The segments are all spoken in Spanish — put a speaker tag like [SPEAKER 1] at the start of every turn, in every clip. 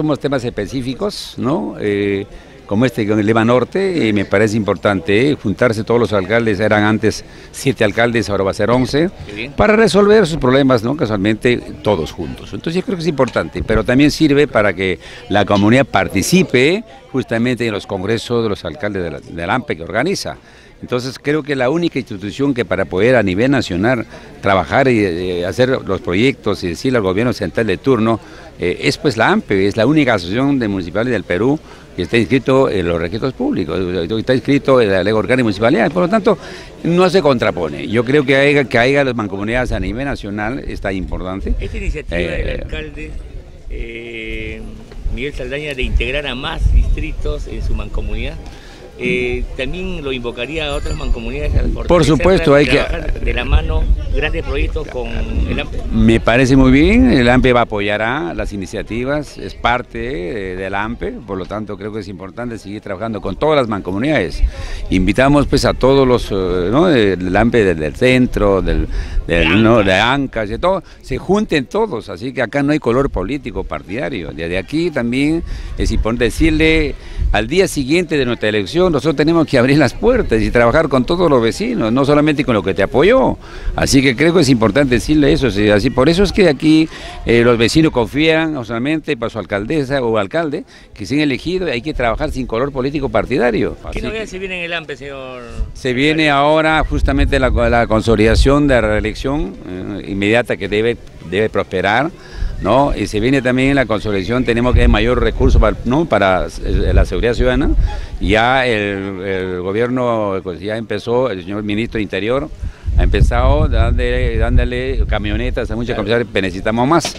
[SPEAKER 1] Somos temas específicos, ¿no? Eh, como este con el Lema Norte, y me parece importante eh, juntarse todos los alcaldes, eran antes siete alcaldes, ahora va a ser once, para resolver sus problemas, ¿no? Casualmente todos juntos. Entonces yo creo que es importante, pero también sirve para que la comunidad participe justamente en los congresos de los alcaldes de la, del AMPE que organiza. Entonces creo que la única institución que para poder a nivel nacional trabajar y eh, hacer los proyectos y decirle al gobierno central de turno eh, es pues la AMPE, es la única asociación de municipales del Perú que está inscrito en los registros públicos, está inscrito en la ley orgánica de municipalidades, por lo tanto no se contrapone. Yo creo que haya, que haya las mancomunidades a nivel nacional está importante.
[SPEAKER 2] Esta iniciativa del
[SPEAKER 1] Eh,
[SPEAKER 2] alcalde Miguel Saldaña de integrar a más distritos en su mancomunidad, eh, también lo invocaría a otras mancomunidades. a fortalecerlas
[SPEAKER 1] supuesto, hay que-
[SPEAKER 2] de la mano grandes proyectos con el AMPE.
[SPEAKER 1] Me parece muy bien, el AMPE va a apoyar a las iniciativas, es parte eh, del AMPE, por lo tanto creo que es importante seguir trabajando con todas las mancomunidades. Invitamos pues a todos los, eh, ¿no? del AMPE del, del centro, del, del, ¿no? de ANCAS, de todo, se junten todos, así que acá no hay color político partidario. Desde aquí también es importante decirle al día siguiente de nuestra elección, nosotros tenemos que abrir las puertas y trabajar con todos los vecinos, no solamente con lo que te apoyó. Así que creo que es importante decirle eso. sí, Así, por eso es que aquí eh, los vecinos confían no solamente para su alcaldesa o alcalde, que sean elegidos y hay que trabajar sin color político partidario.
[SPEAKER 2] ¿Qué novedades se viene en el AMPE, señor?
[SPEAKER 1] se viene ahora justamente la, la consolidación de la reelección eh, inmediata que debe, debe prosperar. ¿no? Y se viene también la consolidación, tenemos que mayor recurso para, ¿no? para eh, la seguridad ciudadana. Ya el, el gobierno pues, ya empezó, el señor ministro de Interior ha empezado dándole, dándole camionetas a muchas comisarías, pero necesitamos más.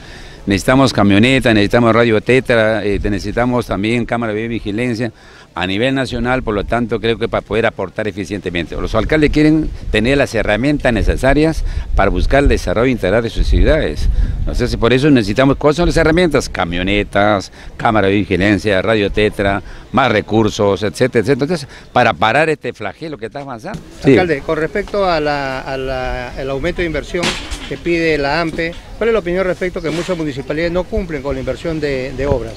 [SPEAKER 1] Necesitamos camionetas, necesitamos radio tetra, eh, necesitamos también cámara de vigilancia a nivel nacional, por lo tanto creo que para poder aportar eficientemente. Los alcaldes quieren tener las herramientas necesarias para buscar el desarrollo integral de sus ciudades. Entonces por eso necesitamos, ¿cuáles son las herramientas? Camionetas, cámara de vigilancia, radio tetra, más recursos, etcétera, etcétera. Entonces, para parar este flagelo que está avanzando. Sí.
[SPEAKER 3] Alcalde, con respecto al aumento de inversión que pide la AMPE, ¿cuál es la opinión respecto a que muchas municipalidades no cumplen con la inversión de, de obras?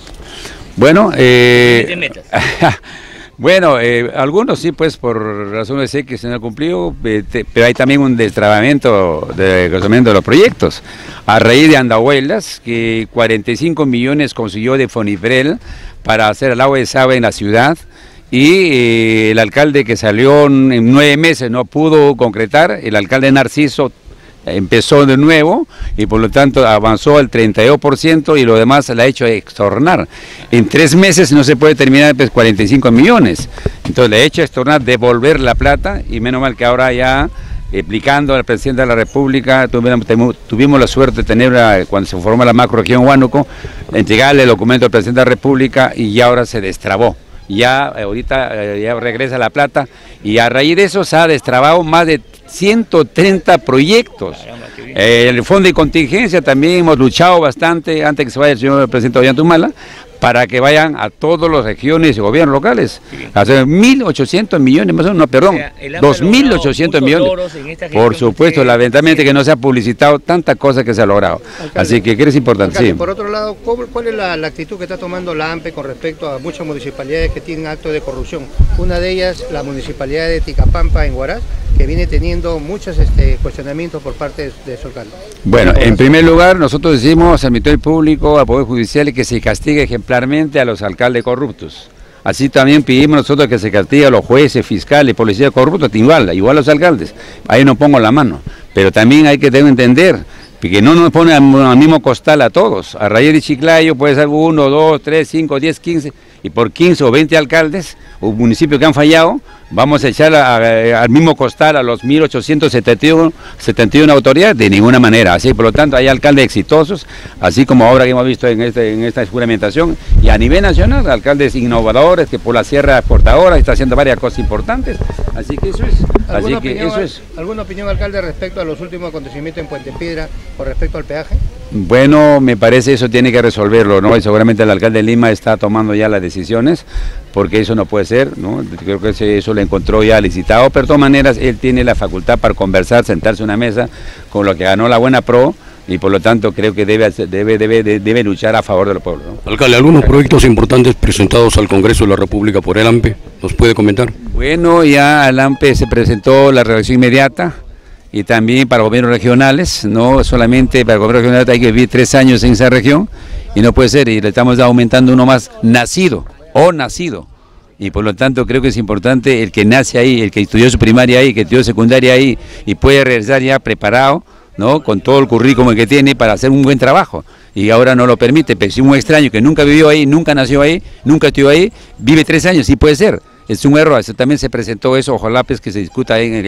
[SPEAKER 1] Bueno, eh, bueno, eh, algunos sí, pues por razones de que se no han cumplido, eh, te- pero hay también un destrabamiento de de los proyectos. A raíz de Andahuelas, que 45 millones consiguió de Foniprel para hacer el agua de Saba en la ciudad, y eh, el alcalde que salió en nueve meses no pudo concretar, el alcalde Narciso empezó de nuevo y por lo tanto avanzó al 32% y lo demás la ha hecho extornar. En tres meses no se puede terminar pues 45 millones. Entonces le ha hecho extornar, devolver la plata y menos mal que ahora ya explicando al presidente de la República, tuvimos, la suerte de tener, cuando se formó la macroregión Huánuco, entregarle el documento al presidente de la República y ya ahora se destrabó. Ya eh, ahorita eh, ya regresa la plata y a raíz de eso se ha destrabado más de 130 proyectos. Eh, el fondo de contingencia también hemos luchado bastante antes que se vaya el señor presidente Ollantumala para que vayan a todas las regiones y gobiernos locales. Hacer 1.800 millones, más o menos, no, perdón,
[SPEAKER 2] O sea, el AMPE ha
[SPEAKER 1] 2.800
[SPEAKER 2] logrado
[SPEAKER 1] millones. Por supuesto, lamentablemente que no se ha publicitado tanta cosa que se ha logrado.
[SPEAKER 3] Alcalde.
[SPEAKER 1] Así que creo que es importante,
[SPEAKER 3] Alcalde,
[SPEAKER 1] sí.
[SPEAKER 3] Por otro lado, ¿cuál es la, la actitud que está tomando la AMPE con respecto a muchas municipalidades que tienen actos de corrupción? Una de ellas, la municipalidad de Ticapampa, en Huaraz, que viene teniendo muchos este, cuestionamientos por parte de, de su alcalde.
[SPEAKER 1] Bueno, en primer lugar, nosotros decimos al Ministerio Público, al Poder Judicial, que se castigue a los alcaldes corruptos. Así también pedimos nosotros que se castigue a los jueces, fiscales, policías corruptos, igual, igual a los alcaldes. Ahí no pongo la mano. Pero también hay que tener entender que no nos pone al mismo costal a todos. A raíz de Chiclayo puede ser uno, dos, tres, cinco, diez, quince, y por 15 o 20 alcaldes o municipios que han fallado, vamos a echar a- a- al mismo costal a los 1871 71 autoridades, de ninguna manera. Así, por lo tanto, hay alcaldes exitosos, así como ahora que hemos visto en, este, en esta juramentación, y a nivel nacional, alcaldes innovadores, que por la Sierra Exportadora está haciendo varias cosas importantes. Así que eso es. Así
[SPEAKER 3] ¿Alguna,
[SPEAKER 1] que
[SPEAKER 3] opinión,
[SPEAKER 1] eso es.
[SPEAKER 3] ¿Alguna opinión, alcalde, respecto a los últimos acontecimientos en Puente Piedra con respecto al peaje?
[SPEAKER 1] Bueno, me parece eso tiene que resolverlo, ¿no? Y seguramente el alcalde de Lima está tomando ya las decisiones, porque eso no puede ser, ¿no? Creo que eso lo encontró ya licitado, pero de todas maneras él tiene la facultad para conversar, sentarse a una mesa con lo que ganó la buena pro, y por lo tanto creo que debe, debe, debe, debe luchar a favor de los pueblos. ¿no?
[SPEAKER 4] Alcalde, algunos proyectos importantes presentados al Congreso de la República por el AMPE, ¿nos puede comentar?
[SPEAKER 1] Bueno, ya al AMPE se presentó la reacción inmediata y también para gobiernos regionales, no solamente para gobiernos regionales hay que vivir tres años en esa región y no puede ser, y le estamos aumentando uno más nacido o nacido. Y por lo tanto creo que es importante el que nace ahí, el que estudió su primaria ahí, que estudió secundaria ahí y puede regresar ya preparado, ¿no? con todo el currículum que tiene para hacer un buen trabajo. Y ahora no lo permite, pero si un extraño que nunca vivió ahí, nunca nació ahí, nunca estudió ahí, vive tres años, sí puede ser. Es un error, eso también se presentó eso, ojalá pues que se discuta ahí en el,